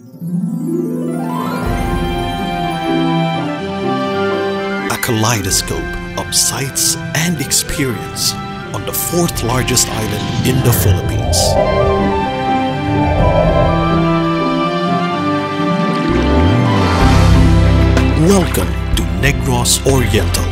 A kaleidoscope of sights and experience on the fourth largest island in the Philippines. Welcome to Negros Oriental.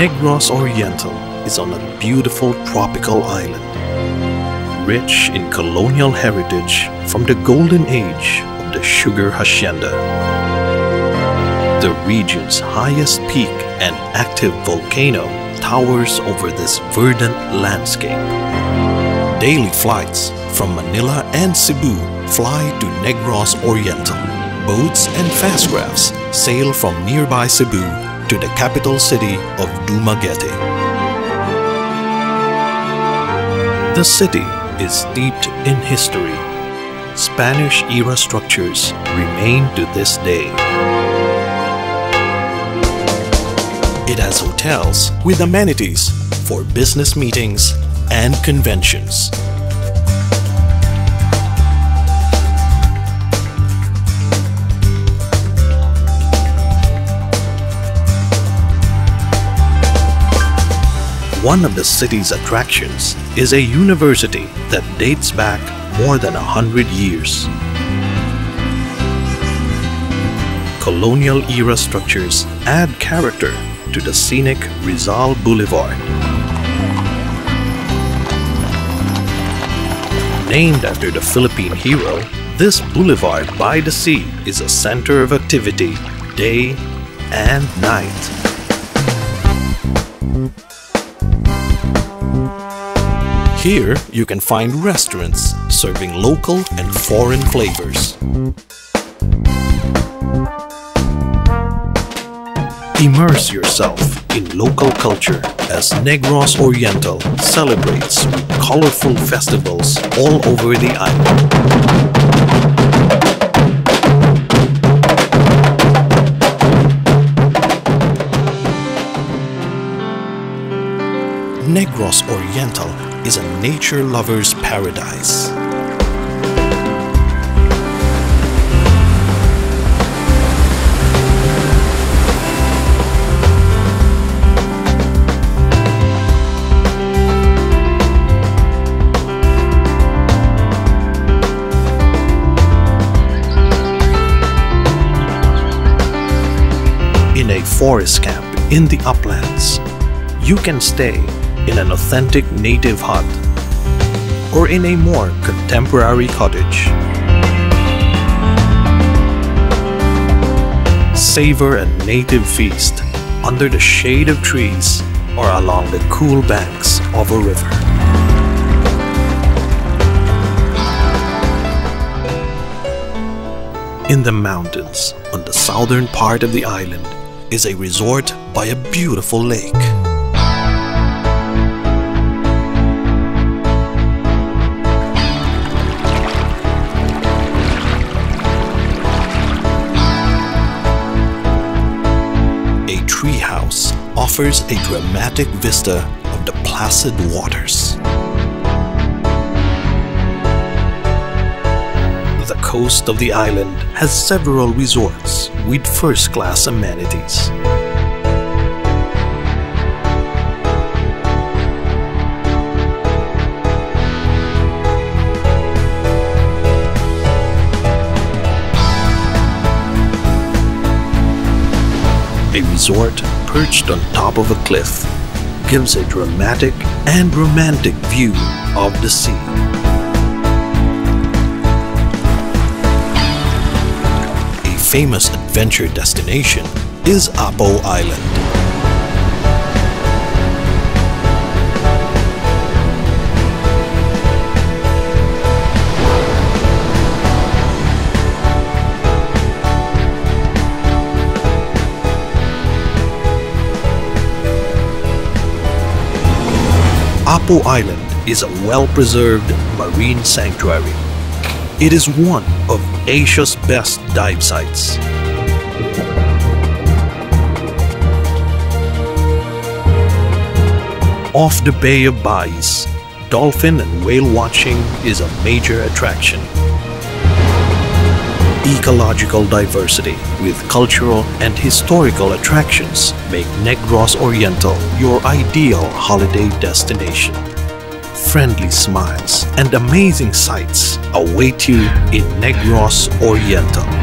Negros Oriental is on a beautiful tropical island, rich in colonial heritage from the golden age of the sugar hacienda. The region's highest peak and active volcano towers over this verdant landscape. Daily flights from Manila and Cebu fly to Negros Oriental. Boats and fast crafts sail from nearby Cebu to the capital city of Dumaguete. The city is steeped in history. Spanish-era structures remain to this day. It has hotels with amenities for business meetings and conventions. One of the city's attractions is a university that dates back more than a hundred years. Colonial era structures add character to the scenic Rizal Boulevard. Named after the Philippine hero, this boulevard by the sea is a center of activity day and night. Here, you can find restaurants serving local and foreign flavors. Immerse yourself in local culture as Negros Oriental celebrates colorful festivals all over the island. Negros Oriental is a nature lover's paradise. In a forest camp in the uplands, you can stay in an authentic native hut or in a more contemporary cottage. Savor a native feast under the shade of trees or along the cool banks of a river. In the mountains on the southern part of the island is a resort by a beautiful lake. A treehouse offers a dramatic vista of the placid waters. The coast of the island has several resorts with first-class amenities. Resort perched on top of a cliff gives a dramatic and romantic view of the sea. A famous adventure destination is Apo Island. Apo Island is a well-preserved marine sanctuary. It is one of Asia's best dive sites. Off the Bay of Bais, dolphin and whale watching is a major attraction. Ecological diversity with cultural and historical attractions make Negros Oriental your ideal holiday destination. Friendly smiles and amazing sights await you in Negros Oriental.